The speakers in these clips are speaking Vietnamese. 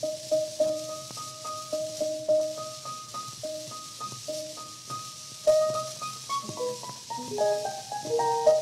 Thank you.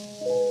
Música